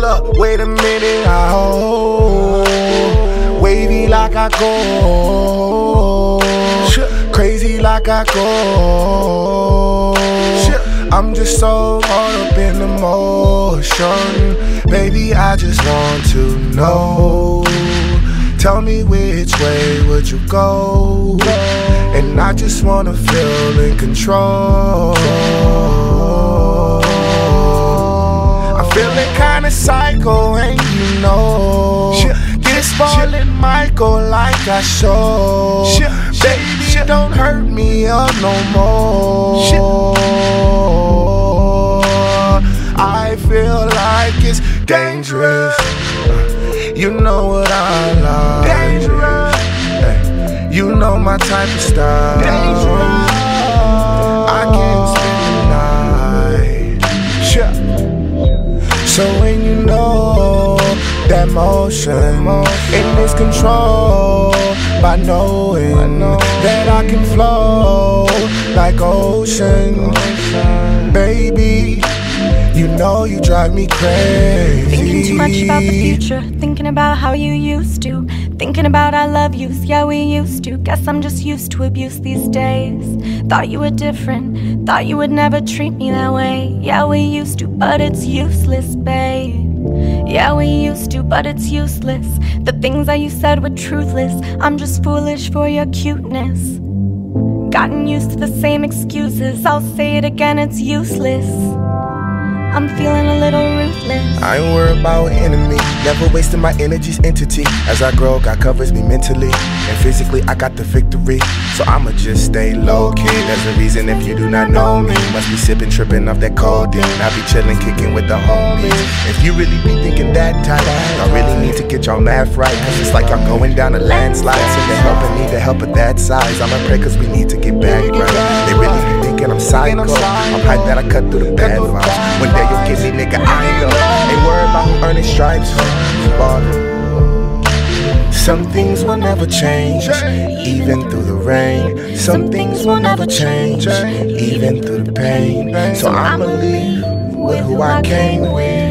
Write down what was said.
Hold up, wait a minute, I hold. Wavy like I go. Crazy like I go. I'm just so caught up in emotion. Baby, I just want to know. Tell me which way would you go? And I just wanna feel in control. Know. This ballin' go like I show. Baby, don't hurt me up no more. I feel like it's dangerous. You know what I like. Dangerous. You know my type of style. Dangerous. I can't spend the night. So when you know that motion in this control by knowing that I can flow like ocean, baby. You know you drive me crazy. Thinking too much about the future, thinking about how you used to. Thinking about I love yous, yeah, we used to. Guess I'm just used to abuse these days. Thought you were different, thought you would never treat me that way. Yeah, we used to, but it's useless, babe. Yeah, we used to, but it's useless. The things that you said were truthless. I'm just foolish for your cuteness. Gotten used to the same excuses. I'll say it again, it's useless. I'm feeling a little. I ain't worried about enemy. Never wasting my energy's entity. As I grow, God covers me mentally. And physically, I got the victory. So I'ma just stay low key. There's a reason if you do not know me. Must be sipping, tripping off that codeine. I be chilling, kicking with the homies. If you really be thinking that tight, I really need to get your math right. Cause it's like I'm going down a landslide. So they helping need the help of that size. I'ma pray cause we need to get back right. They really be thinking I'm psycho. I'm hyped that I cut through the bad vibes. One day you'll get me, nigga, I know. Ain't worried about who earning stripes. Some things will never change, even through the rain. Some things will never change, even through the pain. So I'ma leave with who I came with.